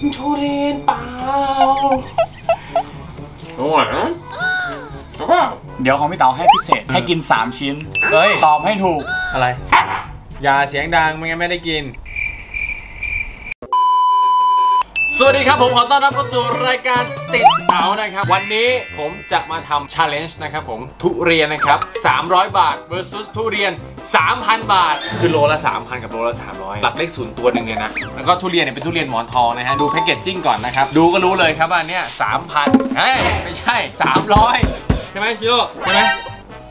กินทุเรียนเปล่าอร่อยนะเอาเปล่าเดี๋ยวของพี่เต๋าให้พิเศษให้กิน 3 ชิ้น เฮ้ย ตอบให้ถูก อะไรอย่าเสียงดังไม่งั้นไม่ได้กิน สวัสดีครับผมขอต้อนรับเข้าสู่รายการติดเต๋านะครับ วันนี้ผมจะมาทำ challenge นะครับผมทุเรียนนะครับ 300 บาท versus ทุเรียน 3,000 บาท คือโลละ 3,000 กับโลละ 300 หลักเลขศูนย์ตัวหนึ่งเลยนะ แล้วก็ทุเรียนเนี่ยเป็นทุเรียนหมอนทองนะฮะ ดู packaging ก่อนนะครับ ดูก็รู้เลยครับว่าเนี่ย3,000เฮ้ยไม่ใช่ 300 ใช่ไหมชิโร่ใช่ไหม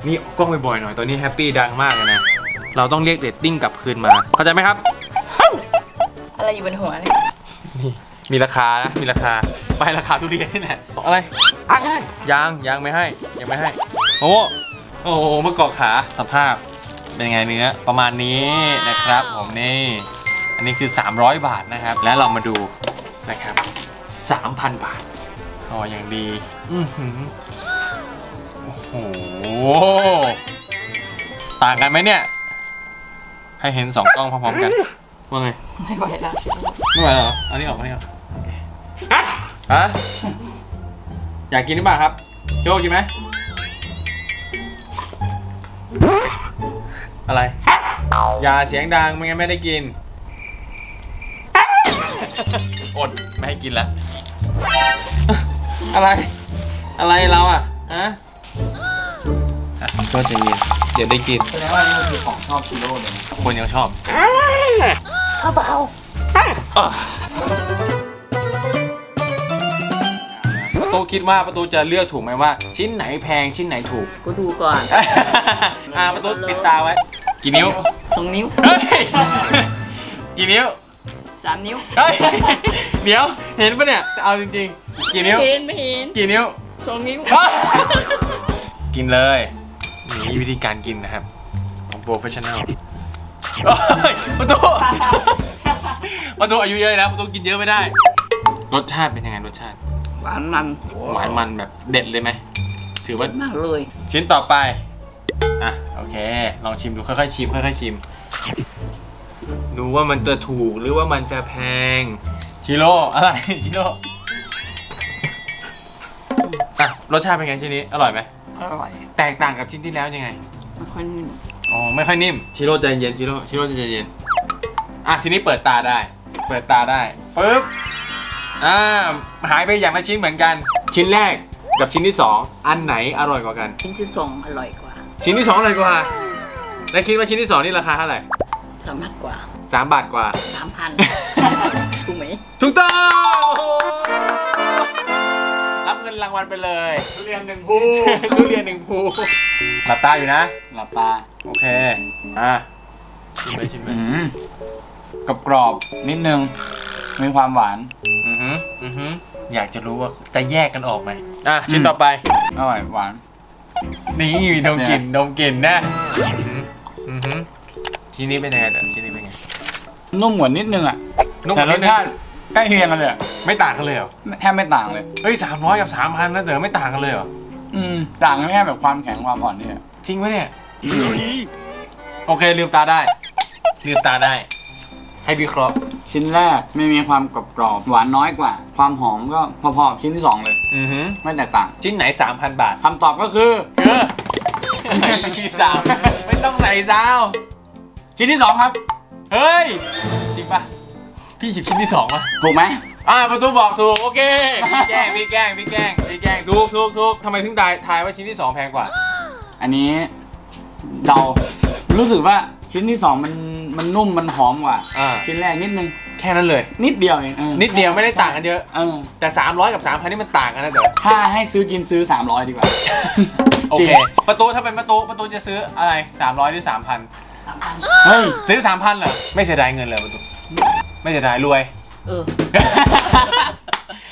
นี่กล้องบ่อยๆหน่อยตอนนี้แฮปปี้ดังมากเลยนะเราต้องเรียกเรตติ้งกลับคืนมาเข้าใจไหมครับอะไรอยู่บนหัวเนี่ย มีราคานะ มีราคาไปราคาทุเรียนนี่แหละอะไรอะยังยังไม่ให้ ยังไม่ให้ โอ้โหโอ้โหมะกอกขาสภาพเป็นไงเนื้อประมาณนี้นะครับ ผมนี่ อันนี้คือ 300 บาทนะครับ แล้วเรามาดูนะครับ 3,000 บาทอ๋ออย่างดีอือหือโอ้โหต่างกันไหมเนี่ย ให้เห็นสองกล้องพร้อมๆกันว่าไงไม่ไหวแล้วไม่ไหวเหรออันนี้ออกอันนี้ออก ฮะอยากกินหรือเปล่าครับ โจกินไหมอะไร อย่าเสียงดังไม่งั้นไม่ได้กิน อดไม่ให้กินแล้วอะไร อะไรเราอะฮะอะก็จะเย็นเดี๋ยวได้กินแสดงว่านี่ก็คือของชอบชิโร่เลยนะคนยังชอบข้าวเปล่า ประตูคิดว่าประตูจะเลือกถูกไหมว่า ชิ้นไหนแพงชิ้นไหนถูกกูดูก่อน อ่าประตูปิดตาไว้ กี่นิ้วสองนิ้วเฮ้ยกี่นิ้วสามนิ้วเฮ้ยเดี๋ยวเห็นปะเนี่ยเอาจริงๆ กี่นิ้วไม่เห็นไม่เห็นกี่นิ้วสองนิ้ว กินเลยนี่วิธีการกินนะครับของ professional ประตูประตูอายุเยอะแล้วประตูกินเยอะไม่ได้ รสชาติเป็นยังไงรสชาติหวานมันหวานมันแบบเด็ดเลยไหมถือว่ามากเลย ชิ้นต่อไปอะโอเค ลองชิมดูค่อยๆชิมค่อยๆชิมดูว่ามันจะถูกหรือว่ามันจะแพงชิโร่อะไรชิโร่อะรสชาติเป็นไงชิ้นนี้อร่อยไหมอร่อย แตกต่างกับชิ้นที่แล้วยังไงไม่ค่อยนิ่มอ๋อไม่ค่อยนิ่มชิโร่ใจเย็นชิโร่ชิโร่ใจเย็นอะทีนี้เปิดตาได้ เปิดตาได้ปึ๊บ อ่าหายไปอย่างละชิ้นเหมือนกัน ชิ้นแรกกับชิ้นที่สองอันไหนอร่อยกว่ากัน ชิ้นที่สองอร่อยกว่าชิ้นที่สองอร่อยกว่าแล้วคิดว่าชิ้นที่สองนี่ราคาเท่าไหร่สามารถกว่าสามบาทกว่า สามพันถูกไหมถูกต้องโอ้โหรับเงินรางวัลไปเลยทุเรียนหนึ่งภูทุเรียนหนึ่งภูหลับตาอยู่นะ หลับตาโอเค อะชิมเลยชิมเลอืยมกรอบกรอบๆนิดนึง มีความหวาน อือหืออือหืออยากจะรู้ว่าจะแยกกันออกไหมอะชิ้นต่อไป อร่อยหวาน นี่มีดมกลิ่นดมกลิ่นนะอือหืออือหือชิ้นนี้เป็นยังไงเดี๋ยวชิ้นนี้เป็นไง นุ่มกว่านิดนึงอะนุ่มแต่กว่รนิสดนึงชาติใกล้เคียงกันเลยอะไม่ต่างกันเลยเหรอแทบไม่ต่างเลยเฮ้ยสามร้อยกับสามพันนะเดี๋ยวไม่ต่างกันเลยเหรออืมต่างกันแค่แบบความแข็งความอ่อนนี่แหละจริงไหมเนี่ยโอเคลืมตาได้ลืมตาได้ ให้วิเคราะห์ ชิ้นแรกไม่มีความกรอบกรอบๆหวานน้อยกว่า ความหอมก็พอๆกับชิ้นที่สองเลย อือหือไม่แตกต่างชิ้นไหน 3,000 บาทคำตอบก็คือ เออที่สามไม่ต้องใส่ซาว ชิ้นที่สองครับ เฮ้ย จริงปะพี่หยิบชิ้นที่สองปะถูกไหม อ่าประตูบอกถูก โอเคพี่แกล้งพี่แกล้งพี่แกล้งพี่แกล้งถูกถูกถูกทำไมถึงทายทายว่าชิ้นที่สองแพงกว่า อันนี้เรารู้สึกว่าชิ้นที่สองมัน มันนุ่มมันหอมกว่าอ่า ชิ้นแรกนิดนึง แค่นั้นเลย นิดเดียวเองออนิดเดียวไม่ได้ต่างกันเยอะ เออแต่ 300 กับ 3,000 นี่มันต่างกันนะเดี๋ยวถ้าให้ซื้อกินซื้อ 300 ดีกว่าโอจริเค งประตูถ้าเป็นประตูประตูจะซื้ออะไร 300 หรือ3,000สามพันเฮ้ยซื้อ 3,000เหรอ ไม่เสียดายเงินเลยประตู ไม่เสียดายรวย เออ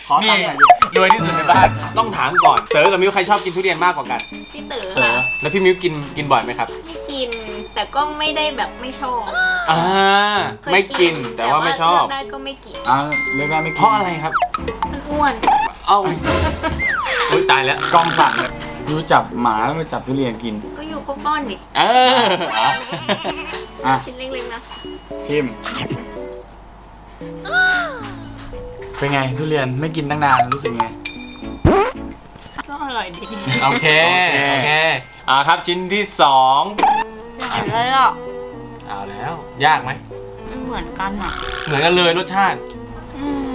ขอนี่ตังค์หน่อยดิ รวยที่สุดในบ้าน ต้องถามก่อน เต๋อกับมิวใครชอบกินทุเรียนมากกว่ากัน พี่เต๋อเออค่ะแล้วพี่มิวกินกินบ่อยไหมครับไม่กิน แต่ก็ไม่ได้แบบไม่ชอบอ่าเคยไม่กินแต่ว่าไม่ชอบ เลืกได้ก็ไม่กิน อ่าเรียกได้ไม่กินเพราะอะไรครับ มันอ้วน เอ้าอุ๊ยตายแล้ว กองสั่งเลยรู้จับหมาแล้วมาจับทุเรียนกิน ก็อยู่ก็ป้อนดิเอออะอะ ชิ้นเล็กๆนะ ชิม เป็นไงทุเรียนไม่กินตั้งนานรู้สึกไง ก็อร่อยดีโอเค โอเคโอเค อ่าครับชิ้นที่สองอร่อยแล้วเอาแล้ว ยากไหม มันเหมือนกันอะ เหมือนกันเลยรสชาติ อืม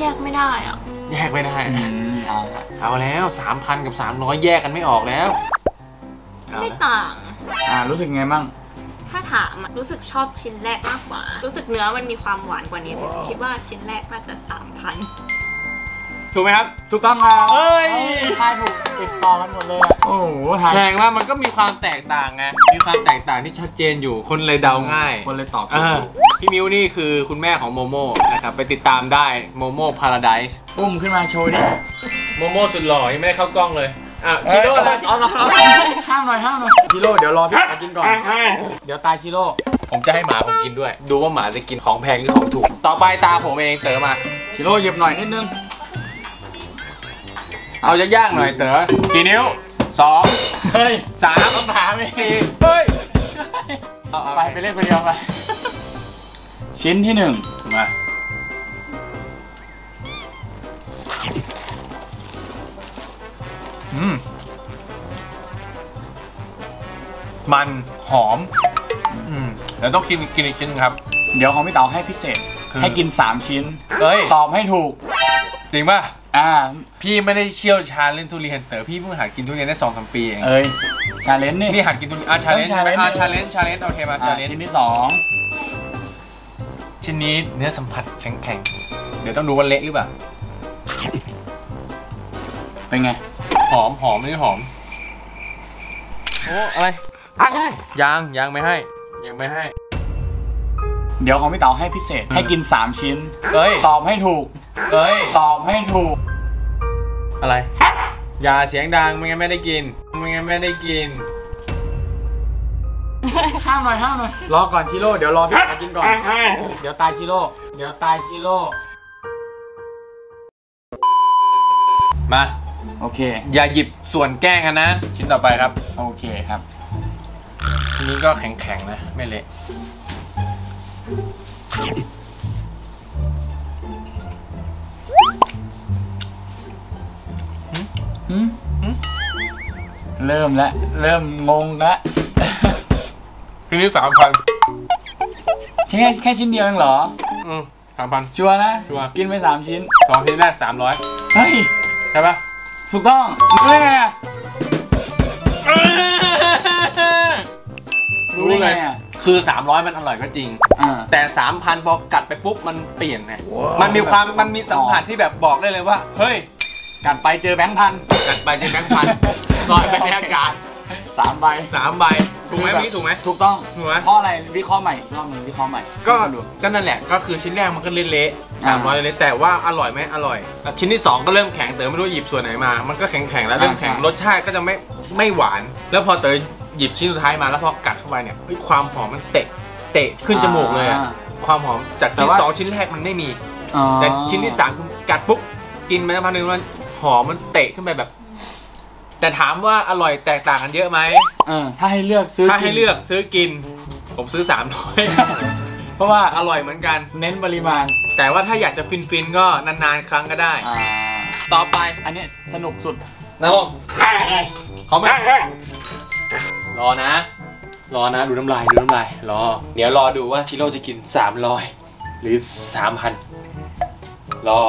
แยกไม่ได้อะ แยกไม่ได้อืมเอาละเอาแล้ว3,000กับ300แยกกันไม่ออกแล้วเอาไม่ละต่าง อ่ารู้สึกไงบ้าง ถ้าถามอะรู้สึกชอบชิ้นแรกมากกว่า รู้สึกเนื้อมันมีความหวานกว่านี้คิดว่าชิ้นแรกน่าจะสามพันถูกไหมครับ ถูกต้องครับเอ้ยทายถูกติดต่อกันหมดเลยอะโอ้โหทายแสดงว่ามันก็มีความแตกต่างไง มีความแตกต่างที่ชัดเจนอยู่ คนเลยเดาง่าย คนเลยตอบถูอ่าพี่มิวนี่คือคุณแม่ของโมโม่นะครับ ไปติดตามได้โมโม่พาราไดส์อุ้มขึ้นมาโชว์ดิโมโม่สุดหล่อยังไม่ได้เข้ากล้องเลย อะชิโร่เอ้ยละเอาเอาเอาห้ามหน่อยห้ามหน่อยชิโร่เดี๋ยวรอพี่ขอกินก่อน เดี๋ยวตายชิโร่ผมจะให้หมาผมกินด้วย ดูว่าหมาจะกินของแพงหรือของถูก ต่อไปตาผมเองเต๋อมา ชิโร่หยิบหน่อยนิดนึง เอายากๆหน่อยเต๋อกี่นิ้วสองเฮ้ยสามต้องถามไหมสี่เฮ้ยเอาเอาไปไปเล่นคนเดียวไป ชิ้นที่หนึ่งมา มมันหอม อืมเดี๋ยวต้องกินกินอีกชิ้นหนึงครับ เดี๋ยวของพี่เต๋าให้พิเศษ คือให้กิน 3 ชิ้นเอ้ย ตอบให้ถูก จริงป่ะ อ่า พี่ไม่ได้เชี่ยวชาญเรื่องทุเรียนเต๋อพี่เพิ่งหัดกินทุเรียนได้สองสามปีเอง เอ้ย challenge นี่ นี่หัดกินทุเรียนอะ challenge ต้องใช่ไหม challenge อะ challenge challenge โอเคมาอ่า challenge ชิ้นที่สองชิ้นนี้เนื้อสัมผัสแข็งๆ เดี๋ยวต้องดูว่าเละหรือเปล่าเป็นไง หอมหอมไม่หอม โอ้อะไรยังยังไม่ให้ ยังไม่ให้ เดี๋ยวของพี่เต๋าให้พิเศษให้กิน 3 ชิ้น เอ้ย ตอบให้ถูก เอ้ย ตอบให้ถูก อะไร อย่าเสียงดังไม่งั้นไม่ได้กินไม่งั้นไม่ได้กิน ห้ามหน่อยห้ามหน่อยรอก่อนชิโร่เดี๋ยวรอพี่ขอกินก่อน เดี๋ยวตายชิโร่เดี๋ยวตายชิโร่มา โอเค อย่าหยิบส่วนแกล้งกันนะ ชิ้นต่อไปครับ โอเคครับชิ้นนี้ก็แข็งๆนะ ไม่เละหืมหืมเริ่มแล้วเริ่มงงแล้วชิ้นนี้สามพันแค่แค่ชิ้นเดียวเองเหรอ อืมสามพันชัวร์นะ ชัวร์ กินไปสามชิ้นสองชิ้นแรกสามร้อยเฮ้ย ใช่ปะ ถูกต้องรู้ได้ไงอะรู้ได้ไงอะคือ 300 มันอร่อยก็จริง อ่า แต่ 3,000 พอกัดไปปุ๊บ มันเปลี่ยนไงมันมีความมันมีสัมผัสที่แบบบอกได้เลยว่า เฮ้ย กัดไปเจอแบงค์พันกัดไปเจอแบงค์พันลอยไปในอากาศสามใบ สามใบ ถูกไหมพี่ถูกไหม ถูกต้องถูกไหม เพราะอะไรวิเคราะห์ใหม่อีกรอบหนึงวิเคราะห์ใหม่ก็ดู ก็นั่นแหละก็คือชิ้นแรกมันก็เละๆอ่าสามร้อยเละๆแต่ว่าอร่อยไหมอร่อยอะชิ้นที่2ก็เริ่มแข็งเต๋อไม่รู้หยิบส่วนไหนมา มันก็แข็งๆแล้วเริ่มแข็งอ่ารสชาติก็จะไม่ไม่หวาน แล้วพอเต๋อหยิบชิ้นสุดท้ายมาแล้วพอกัดเข้าไปเนี่ยเฮ้ยความหอมมันเตะเตะขึ้นจมูกเลยอะอ่าความหอมจากแต่ชิ้นว่า สองชิ้นแรกมันไม่มี อ๋อแต่ชิ้นที่สามคือกัดปุ๊บกินไปสักพักหนึ่งมันหอมมันเตะขึ้นไปแบบ แต่ถามว่าอร่อยแตกต่างกันเยอะไหมเออถ้าให้เลือกซื้อถ้าให้นเลือกซื้อกิน ผมซื้อ3ามร้อยเพราะว่าอร่อยเหมือนกัน เน้นปริมาณแต่ว่าถ้าอยากจะฟินฟินๆก็นานๆครั้งก็ได้ อ่าต่อไปอันเนี้ยสนุกสุดนะผมเขาไม่รอนะ รอนะดูน้ำลายดูน้ำลายรอ เดี๋ยวรอดูว่าชิโร่จะกิน 300 หรือ 3,000 รอ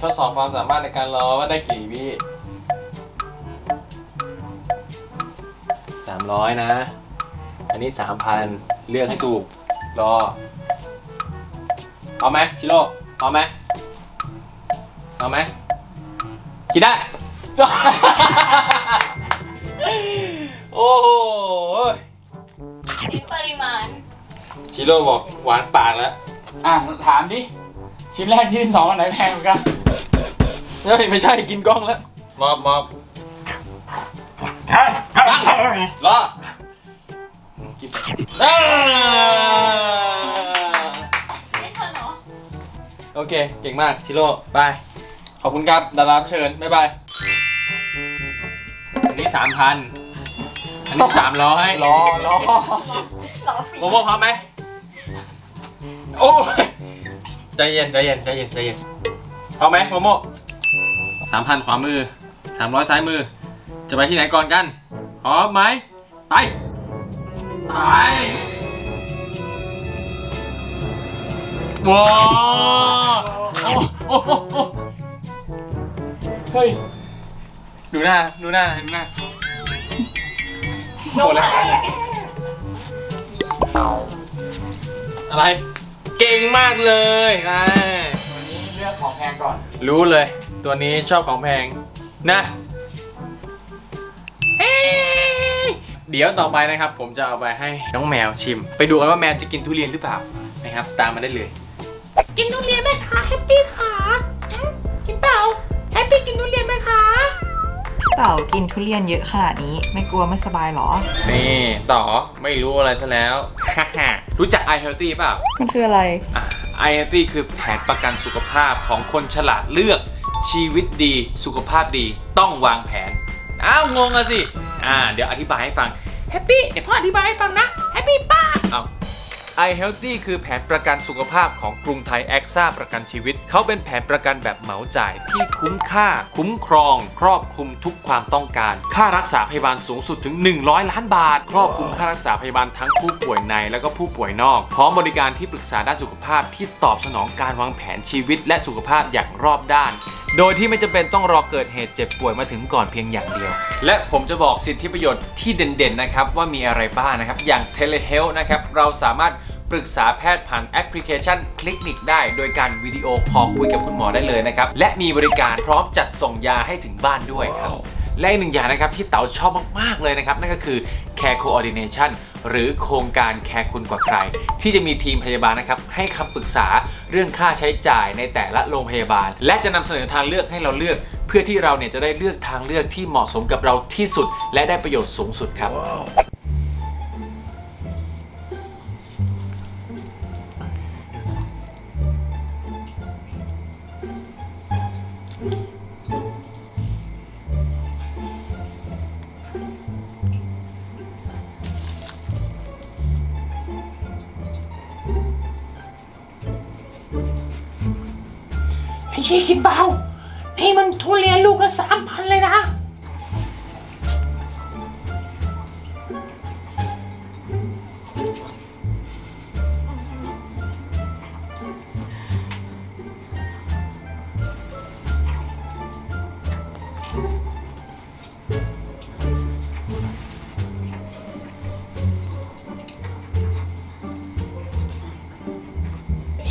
ทดสอบความสามารถในการรอว่าได้กี่วิสามร้อยนะ อันนี้สามพันเลือกให้ถูก รอ เอาไหมชิโร่เอาไหมเอาไหมกินได้ โอ้โหนี่ปริมาณ ชิโร่บอกหวานปากแล้ว อะ ถามดิ ชิ้นแรกชิ้นที่สองอันไหนแพงกว่ากัน เฮ้ยไม่ใช่กินกล้องแล้วมอบมอบตั้งรอกินอ่าโอเค เก่งมากชิโร่บายขอบคุณครับดารารับเชิญบ๊ายบายอันนี้สามพันอันนี้สามร้อยรอรอโมโมพร้อมไหมโอ้ยใจเย็นใจเย็นใจเย็นใจเย็นพร้อมไหมโมโม สามพันขวามือสามร้อยซ้ายมือ จะไปที่ไหนก่อนกันพร้อมไหม ไป ไปว้าวโอ้โอ้โอ้โอ้เฮ้ย ดูหน้า ดูหน้า ดูหน้าโดนแล้วอะไร เก่งมากเลยไอ้วันนี้เลือกของแพงก่อน รู้เลย ตัวนี้ชอบของแพงนะเฮ้ยเดี๋ยวต่อไปนะครับ ผมจะเอาไปให้น้องแมวชิม ไปดูกันว่าแมวจะกินทุเรียนหรือเปล่านะครับ ตามมาได้เลย กินทุเรียนไหมคะแฮปปี้ค่ะอืมกินเปล่าแฮปปี้กินทุเรียนไหมคะเต่ากินทุเรียนเยอะขนาดนี้ไม่กลัวไม่สบายเหรอ นี่ต่อไม่รู้อะไรซะแล้ว รู้จัก i healthy เปล่ามันคืออะไรอะ i healthy คือแผนประกันสุขภาพของคนฉลาดเลือก ชีวิตดีสุขภาพดีต้องวางแผน อ้าวงงอะสิ อ่า เดี๋ยวอธิบายให้ฟังแฮปปี้เดี๋ยวพ่ออธิบายให้ฟังนะแฮปปี้ป้าเอา i healthy คือแผนประกันสุขภาพของกรุงไทยแอคซ่าประกันชีวิต เขาเป็นแผนประกันแบบเหมาจ่ายที่คุ้มค่า คุ้มครอง ครอบคลุมทุกความต้องการ ค่ารักษาพยาบาลสูงสุดถึง 100 ล้านบาท ครอบคลุมค่ารักษาพยาบาลทั้งผู้ป่วยใน และก็ผู้ป่วยนอก พร้อมบริการที่ปรึกษาด้านสุขภาพที่ตอบสนองการวางแผนชีวิต และสุขภาพอย่างรอบด้านโดยที่ไม่จำเป็นต้องรอเกิดเหตุเจ็บป่วยมาถึงก่อนเพียงอย่างเดียว และผมจะบอกสิทธิประโยชน์ที่เด่นๆนะครับว่ามีอะไรบ้างนะครับ อย่าง Telehealth นะครับเราสามารถ ปรึกษาแพทย์ผ่านแอปพลิเคชันคลินิกได้ โดยการวิดีโอคอลคุยกับคุณหมอได้เลยนะครับ และมีบริการพร้อมจัดส่งยาให้ถึงบ้านด้วยครับ และอีกหนึ่งอย่างนะครับที่เต๋าชอบมาก ๆ เลยนะครับ นั่นก็คือ Care Coordination หรือโครงการแคร์คุณกว่าใคร ที่จะมีทีมพยาบาลนะครับ ให้คำปรึกษาเรื่องค่าใช้จ่ายในแต่ละโรงพยาบาล และจะนำเสนอทางเลือกให้เราเลือก เพื่อที่เราเนี่ยจะได้เลือกทางเลือกที่เหมาะสมกับเราที่สุด และได้ประโยชน์สูงสุดครับ ไอชีกินเบา นี่มันทุเรียนลูกละสามพันเลยนะ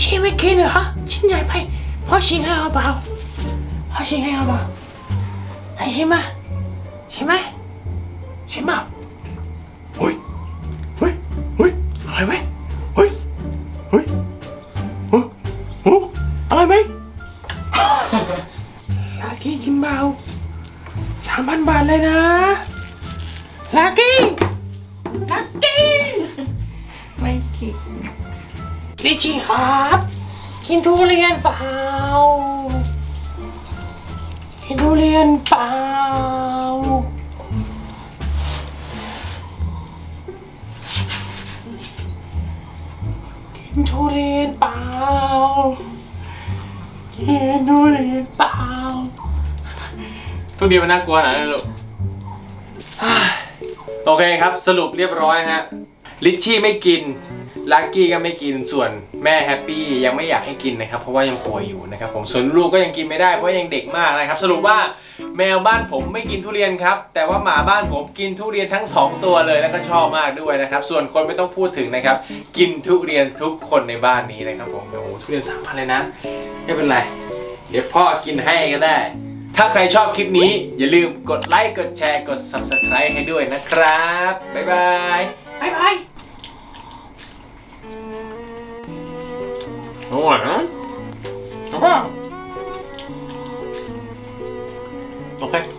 ชิไม่กินเหรอชิ้นใหญ่ไปพ่อชิงให้เอาเปล่าพ่อชิงให้เอาเปล่าให้ชิมมาชิมไหมชิมเป ล่าเฮ้ยเฮ้ยเฮ้ยอร่อยไหมเฮ้ยเฮ้ยโอ้โหอร่อยไหมลากี้กินเปล่าสามพันบาทเลยนะลากี้ลากี้ไม่คิดลิชี่ครับ กินทุเรียนเปล่ากินทุเรียนเปล่ากินทุเรียนเปล่ากินทุเรียนเปล่าทุเรียนมันน่ากลัวนะลูกโอเคครับสรุปเรียบร้อยฮะลิชชี่ไม่กิน ลักกี้ก็ไม่กินส่วนแม่แฮปปี้ยังไม่อยากให้กินนะครับเพราะว่ายังป่วยอยู่นะครับผมส่วนลูกก็ยังกินไม่ได้เพราะยังเด็กมากนะครับสรุปว่าแมวบ้านผมไม่กินทุเรียนครับแต่ว่าหมาบ้านผมกินทุเรียนทั้งสองตัวเลยแล้วก็ชอบมากด้วยนะครับส่วนคนไม่ต้องพูดถึงนะครับกินทุเรียนทุกคนในบ้านนี้นะครับผมโอ้โหทุเรียนสามพันเลยนะไม่เป็นไรเดี๋ยวพ่อกินให้ก็ได้ ถ้าใครชอบคลิปนี้อย่าลืมกดไลค์กดแชร์กด Subscribe ให้ด้วยนะครับบ๊ายบายบายบาย อร่อยนะเ